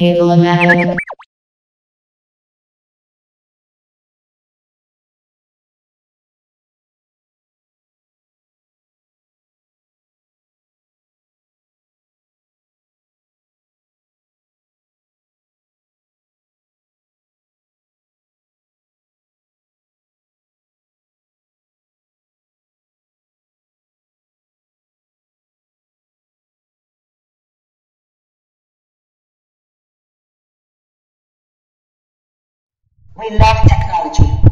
Cable-o-matic. We love technology.